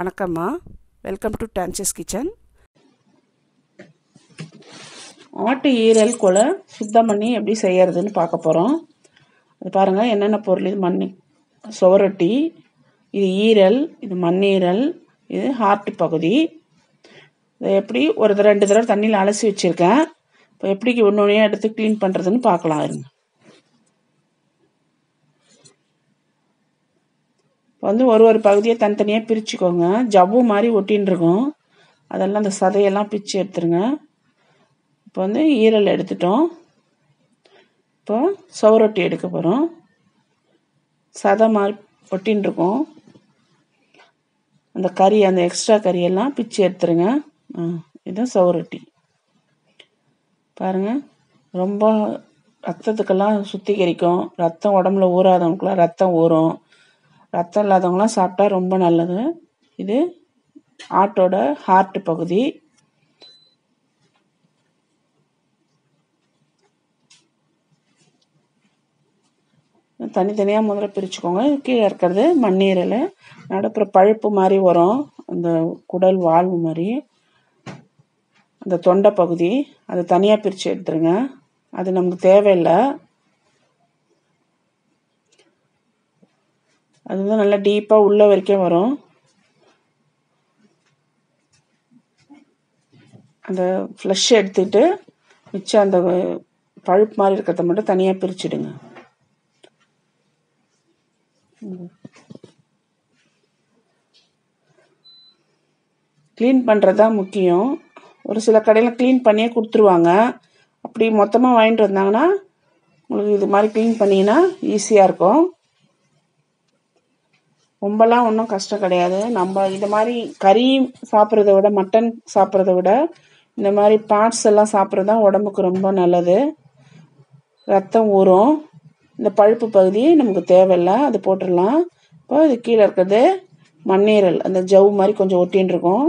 வணக்கம்மா. Welcome to dances kitchen ஆட்டு ஈரல் கொலை சுத்தம் பண்ணி எப்படி செய்யறதுன்னு பார்க்க போகிறோம் அது பாருங்கள் என்னென்ன பொருள்? இது மண் சுவரொட்டி இது ஈரல் இது மண்ணீரல் இது ஹார்ட் பகுதி. இதை எப்படி ஒரு ரெண்டு தடவை தண்ணியில் அலசி வச்சுருக்கேன். இப்போ எப்படி ஒன்று ஒன்றையாக எடுத்து க்ளீன் பண்ணுறதுன்னு பார்க்கலாம் இருங்க. வந்து ஒரு ஒரு பகுதியை தனித்தனியாக பிரிச்சுக்கோங்க. ஜவ்வு மாதிரி ஒட்டின்னு இருக்கும் அதெல்லாம் அந்த சதையெல்லாம் பிச்சு எடுத்துருங்க. இப்போ வந்து ஈரல் எடுத்துட்டோம். இப்போ சவரொட்டி எடுக்க போகிறோம் சதை மாதிரி ஒட்டின்னு இருக்கும் அந்த கறி அந்த எக்ஸ்ட்ரா கறியெல்லாம் பிச்சு எடுத்துருங்க. ஆ இதுதான் சவரொட்டி. பாருங்கள் ரொம்ப ரத்தத்துக்கெல்லாம் சுத்திகரிக்கும். ரத்தம் உடம்புல ஊறாதவங்களுக்குலாம் ரத்தம் ஊறும். ரத்தம் இல்லாதவங்களாம் சாப்பிட்டா ரொம்ப நல்லது. இது ஆட்டோட ஹார்ட் பகுதி. தனித்தனியாக முதல்ல பிரிச்சுக்கோங்க. கீழே இருக்கிறது மண்ணீரல் நடுப்புற பழுப்பு மாதிரி வரும். அந்த குடல் வாழ்வு மாதிரி. அந்த தொண்டை பகுதி. அதை தனியாக பிரித்து எடுத்துருங்க. அது நமக்கு தேவையில்லை. அது வந்து நல்லா டீப்பாக உள்ள வரைக்கும் வரும். அந்த ஃப்ளஷ் எடுத்துட்டு மிச்சம் அந்த பழுப்பு மாதிரி இருக்கிறத மட்டும் தனியாக பிரிச்சுடுங்க. க்ளீன் பண்ணுறது தான் முக்கியம். ஒரு சில கடையில் க்ளீன் பண்ணியே கொடுத்துருவாங்க. அப்படி மொத்தமாக வாங்கிட்டு வந்தாங்கன்னா உங்களுக்கு இது மாதிரி க்ளீன் பண்ணிங்கன்னா ஈஸியாக இருக்கும். ரொம்பலாம் ஒன்றும் கஷ்டம் கிடையாது. நம்ம இது மாதிரி கறி சாப்பிட்றத விட மட்டன் சாப்பிட்றத விட இந்த மாதிரி பார்ட்ஸ் எல்லாம் சாப்பிட்றது தான் உடம்புக்கு ரொம்ப நல்லது. ரத்தம் ஊறும். இந்த பழுப்பு பகுதி நமக்கு தேவையில்லை. அது போட்டுடலாம். இப்போ இது கீழே இருக்கிறது மண்ணீரல். அந்த ஜவ் மாதிரி கொஞ்சம் ஒட்டின்னு இருக்கும்.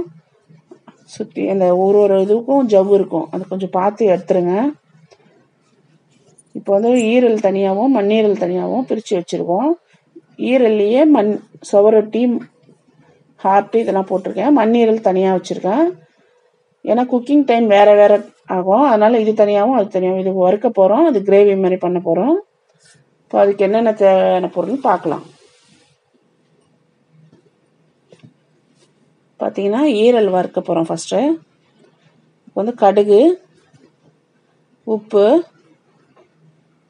சுற்றி அந்த ஒரு ஒரு இதுக்கும் ஜவ் இருக்கும். அது கொஞ்சம் பார்த்து எடுத்துருங்க. இப்போ வந்து ஈரல் தனியாகவும் மண்ணீரல் தனியாகவும் பிரித்து வச்சுருக்கோம். ஈரல்லையே மண் சுவரொட்டி ஹார்ட்டு இதெல்லாம் போட்டிருக்கேன். மண்ணீரல் தனியாக வச்சுருக்கேன். ஏன்னா குக்கிங் டைம் வேறு வேறு ஆகும். அதனால் இது தனியாகவும் அது தனியாகவும் இது வறுக்க போகிறோம் அது கிரேவி மாதிரி பண்ண போகிறோம் இப்போ அதுக்கு என்னென்ன தேவையான பொருள் பார்க்கலாம். பார்த்தீங்கன்னா ஈரல் வறுக்க போகிறோம் ஃபஸ்ட்டு இப்போ வந்து கடுகு உப்பு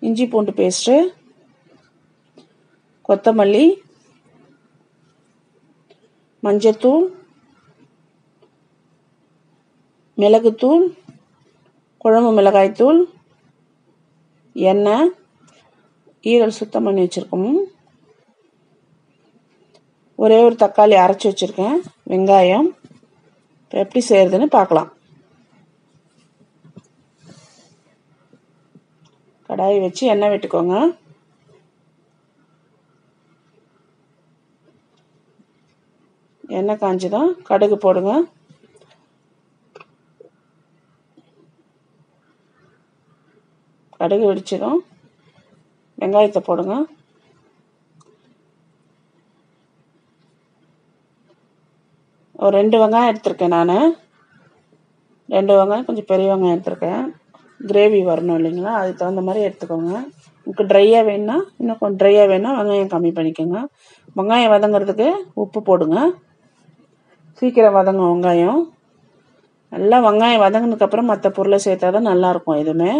இஞ்சி பூண்டு பேஸ்ட்டு கொத்தமல்லி மஞ்சத்தூள் மிளகுத்தூள் குழம்பு மிளகாய்த்தூள் எண்ணெய் ஈரல் சுத்தம் பண்ணி வச்சுருக்கோம். ஒரே ஒரு தக்காளி அரைச்சி வச்சுருக்கேன். வெங்காயம். இப்போ எப்படி செய்கிறதுன்னு பார்க்கலாம். கடாயை வச்சு எண்ணெய் விட்டுக்கோங்க. எண்ணெய் காஞ்சதும் கடுகு போடுங்க. கடுகு வெடிச்சதும் வெங்காயத்தை போடுங்க. ஒரு ரெண்டு வெங்காயம் எடுத்திருக்கேன் நான். ரெண்டு வெங்காயம் கொஞ்சம் பெரிய வெங்காயம் எடுத்திருக்கேன். கிரேவி வரணும் இல்லைங்களா? அதுக்கு தகுந்த மாதிரி எடுத்துக்கோங்க. உங்களுக்கு ட்ரையாக வேணுன்னா இன்னும் கொஞ்சம் ட்ரையாக வேணால் வெங்காயம் கம்மி பண்ணிக்கோங்க. வெங்காயம் வதங்கிறதுக்கு உப்பு போடுங்க. சீக்கிரம் வதங்கும் வெங்காயம். நல்லா வெங்காயம் வதங்கினதுக்கப்புறம் மற்ற பொருளை சேர்த்தா தான் நல்லாயிருக்கும் எதுவுமே.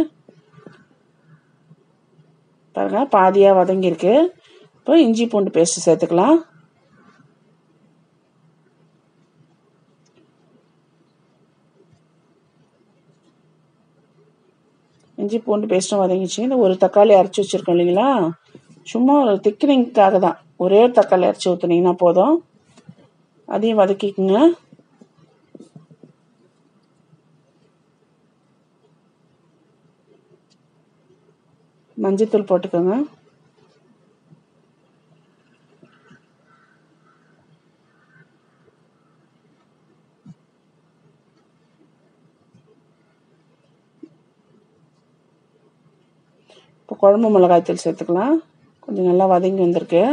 பாருங்க பாதியாக வதங்கியிருக்கு. இப்போ இஞ்சி பூண்டு பேஸ்ட்டு சேர்த்துக்கலாம். இஞ்சி பூண்டு பேஸ்ட்டும் வதங்கிச்சு. இந்த ஒரு தக்காளி அரைச்சி வச்சுருக்கோம் இல்லைங்களா? சும்மா ஒரு திக்கினிங்க்காக தான் ஒரே ஒரு தக்காளி அரைச்சி ஊற்றுனீங்கன்னா போதும். அதையும் வதக்கிக்குங்க. மஞ்சத்தூள் போட்டுக்கோங்க. இப்போ குழம்பு மிளகாய்த்தூள் சேர்த்துக்கலாம். கொஞ்சம் நல்லா வதங்கி வந்திருக்கு.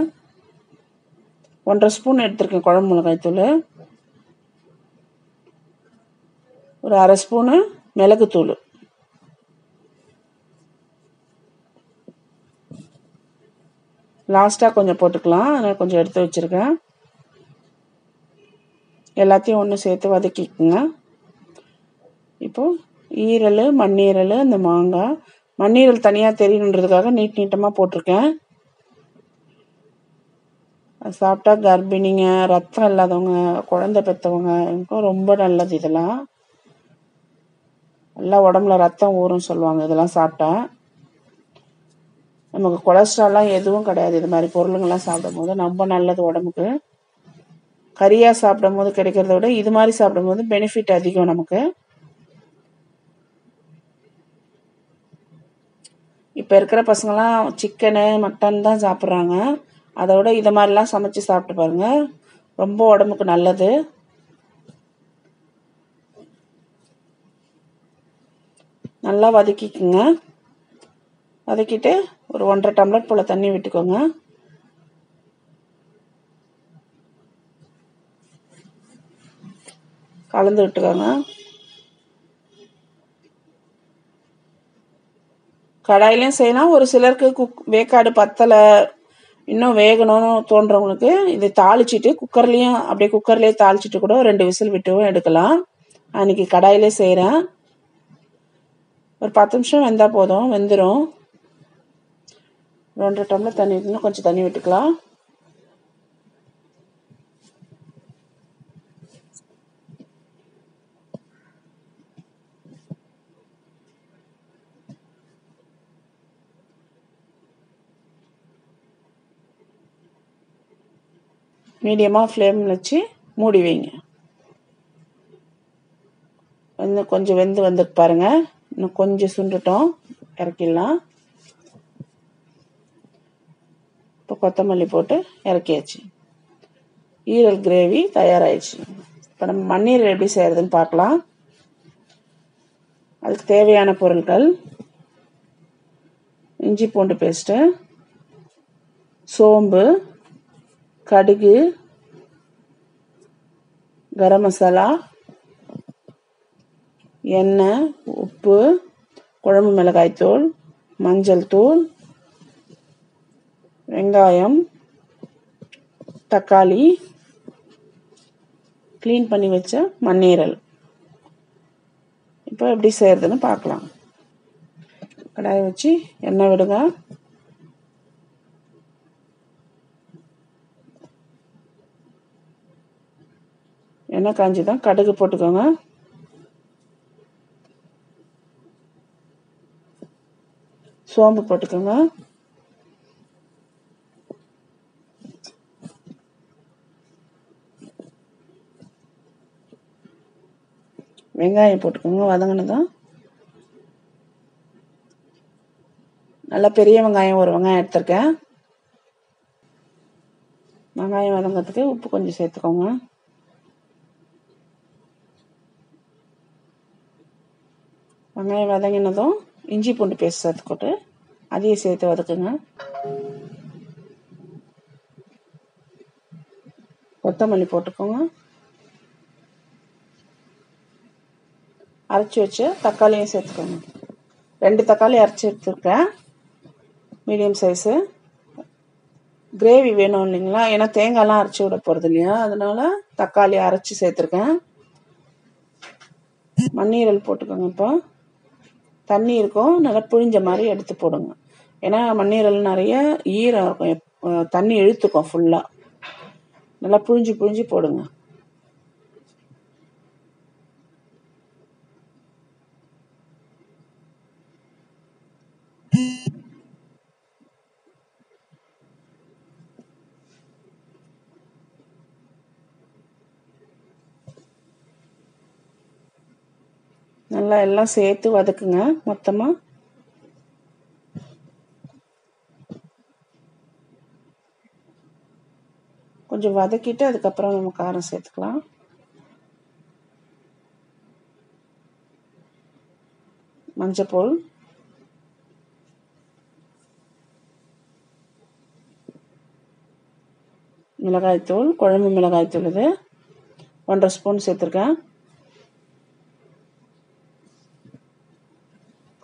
ஒன்றரை ஸ்பூன் எடுத்திருக்கேன் குழம்பு மிளகாய்த்தூள் ஒரு அரை ஸ்பூனு மிளகுத்தூள் லாஸ்ட்டாக கொஞ்சம் போட்டுக்கலாம். அதனால் கொஞ்சம் எடுத்து வச்சுருக்கேன். எல்லாத்தையும் ஒன்று சேர்த்து வதக்கிக்குங்க. இப்போது ஈரல் மண்ணீரல் இந்த மாங்காய். மண்ணீரல் தனியாக தெரியணுன்றதுக்காக நீட் நீட்டமாக போட்டிருக்கேன். சாப்பிட்டா கர்ப்பிணிங்க ரத்தம் இல்லாதவங்க குழந்தை பெற்றவங்க இவங்களுக்கும் ரொம்ப நல்லது இதெல்லாம். நல்லா உடம்புல ரத்தம் ஊறும் சொல்லுவாங்க இதெல்லாம் சாப்பிட்டா. நமக்கு கொலஸ்ட்ரால்லாம் எதுவும் கிடையாது இது மாதிரி பொருளுங்கள்லாம் சாப்பிடும் போது ரொம்ப நல்லது உடம்புக்கு. கறியாக சாப்பிடும் போது கிடைக்கிறத விட இது மாதிரி சாப்பிடும்போது பெனிஃபிட் அதிகம் நமக்கு. இப்போ இருக்கிற பசங்களாம் சிக்கனு மட்டன் தான் சாப்பிட்றாங்க. அதை விட இதை மாதிரிலாம் சமைச்சு சாப்பிட்டு பாருங்க. ரொம்ப உடம்புக்கு நல்லது. நல்லா வதக்கிக்குங்க. வதக்கிட்டு ஒரு ஒன்றரை டம்ளர் போல் தண்ணி விட்டுக்கோங்க. கலந்து விட்டுக்கோங்க. கடாயிலையும் செய்யலாம். ஒரு சிலருக்கு குக் வேக்காடு பத்தலை இன்னும் வேகணும்னு தோன்றவங்களுக்கு இதை தாளிச்சிட்டு குக்கர்லேயும் அப்படியே குக்கர்லேயே தாளிச்சிட்டு கூட ரெண்டு விசில் விட்டுவும் எடுக்கலாம். அன்றைக்கி கடாயிலே செய்கிறேன் ஒரு பத்து நிமிஷம் வெந்தால் போதும். வெந்துடும் ரெண்டு டம்ளர் தண்ணி இன்னும் கொஞ்சம் தண்ணி விட்டுக்கலாம். மீடியமாக ஃப்ளேம் வச்சு மூடி வைங்க. இன்னும் கொஞ்சம் வெந்து வந்து பாருங்கள் இன்னும் கொஞ்சம் சுண்டுட்டோம். இறக்கிடலாம். இப்போ கொத்தமல்லி போட்டு இறக்கியாச்சு. ஈரல் கிரேவி தயாராகிடுச்சு இப்போ நம்ம மண்ணீரல் எப்படி செய்கிறதுன்னு பார்க்கலாம். அதுக்கு தேவையான பொருட்கள். இஞ்சி பூண்டு பேஸ்ட்டு சோம்பு கடுகு கரம் மசாலா எண்ணெய் உப்பு குழம்பு மிளகாய் தூள் மஞ்சள் தூள் வெங்காயம் தக்காளி க்ளீன் பண்ணி வச்ச மண்ணீரல். இப்போ எப்படி செய்கிறதுன்னு பார்க்கலாம். கடாயை வச்சு எண்ணெய் விடுங்க. எண்ணெய் காஞ்சி தான் கடுகு போட்டுக்கோங்க. சோம்பு போட்டுக்கோங்க. வெங்காயம் போட்டுக்கோங்க. வதங்கினதும். நல்லா பெரிய வெங்காயம் ஒரு வெங்காயம் எடுத்திருக்கேன். வெங்காயம் வதங்கிறதுக்கு உப்பு கொஞ்சம் சேர்த்துக்கோங்க. வெங்காயம் வதங்கினதும் இஞ்சி பூண்டு பேஸ்ட் சேர்த்துக்கிட்டு அதையும் சேர்த்து வதக்குங்க. கொத்தமல்லி போட்டுக்கோங்க. அரைச்சி வச்சு தக்காளியும் சேர்த்துக்கோங்க. ரெண்டு தக்காளி அரைச்சி எடுத்துருக்கேன். Medium size. கிரேவி வேணும் இல்லைங்களா? ஏன்னா தேங்காய்லாம் அரைச்சி விட போகிறது இல்லையா? அதனால தக்காளி அரைச்சி சேர்த்துருக்கேன். மண்ணீரல் போட்டுக்கோங்க இப்போ. தண்ணி இருக்கும். நல்லா புழிஞ்ச மாதிரி எடுத்து போடுங்க. ஏன்னா மண்ணீரல் நிறைய ஈரம் இருக்கும். தண்ணி இழுத்துக்கும் ஃபுல்லாக நல்லா புழிஞ்சு புழிஞ்சு போடுங்க. நல்லா எல்லாம் சேர்த்து வதக்குங்க மொத்தமாக கொஞ்சம் வதக்கிட்டு அதுக்கப்புறம் நம்ம காரம் சேர்த்துக்கலாம். மஞ்சப்பொல். மிளகாய்த்தூள் குழம்பு மிளகாய்த்தூள் இது. ஒன்றரை ஸ்பூன் சேர்த்துருக்கேன்.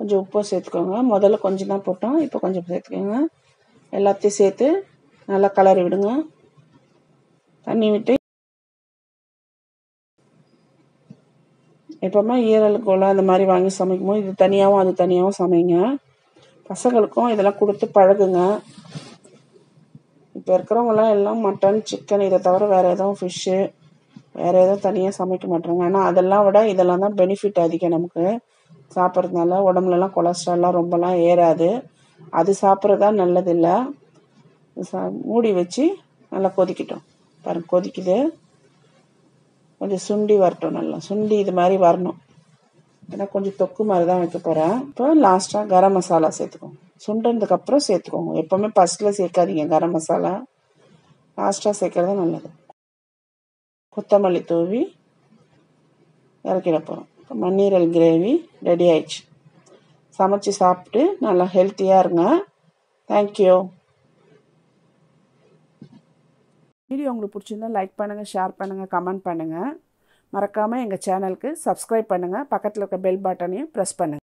கொஞ்சம் உப்பு சேர்த்துக்கோங்க. முதல்ல கொஞ்சம் தான் போட்டோம். இப்போ கொஞ்சம் சேர்த்துக்கோங்க. எல்லாத்தையும் சேர்த்து நல்லா கலரி விடுங்க. தண்ணி விட்டு எப்போவுமே ஈரல் கோலம் அந்த மாதிரி வாங்கி சமைக்கும்போது இது தனியாகவும் அது தனியாகவும் சமைங்க. பசங்களுக்கும் இதெல்லாம் கொடுத்து பழகுங்க. இப்போ இருக்கிறவங்களாம் எல்லாம் மட்டன் சிக்கன் இதை தவிர வேறு எதுவும் ஃபிஷ்ஷு வேறு எதுவும் தனியாக சமைக்க மாட்டாங்க. ஆனால் அதெல்லாம் விட இதெல்லாம் தான் பெனிஃபிட் அதிகம் நமக்கு. சாப்பிட்றதுனால உடம்புலலாம் கொலஸ்ட்ரால்லாம் ரொம்பலாம் ஏறாது. அது சாப்பிட்றதா நல்லதில்லை. சா மூடி வச்சு நல்லா கொதிக்கட்டும். பாருங்க கொதிக்குது. கொஞ்சம் சுண்டி வரட்டும் நல்லா. சுண்டி இது மாதிரி வரணும். ஏன்னா கொஞ்சம் தொக்கு மாதிரி தான் வைக்க போகிறேன் இப்போ லாஸ்ட்டாக கரம் மசாலா சேர்த்துக்கோங்க. சுண்டனதுக்கப்புறம் சேர்த்துக்கோங்க. எப்போவுமே ஃபஸ்ட்டில் சேர்க்காதீங்க கரம் மசாலா. லாஸ்ட்டாக சேர்க்கறது நல்லது. கொத்தமல்லி தூவி இறக்கிட போகிறோம் மண்ணீரல் கிரேவி ரெடி ஆயிடுச்சு. சமைச்சு சாப்பிட்டு நல்லா ஹெல்த்தியாக இருங்க. தேங்க்யூ வீடியோ உங்களுக்கு பிடிச்சிருந்தா லைக் பண்ணுங்கள் ஷேர் பண்ணுங்கள் கமெண்ட் பண்ணுங்கள் மறக்காமல் எங்கள் சேனலுக்கு சப்ஸ்கிரைப் பண்ணுங்கள் பக்கத்தில் இருக்க பெல் பட்டனையும் ப்ரெஸ் பண்ணுங்கள்